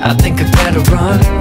I think I better run.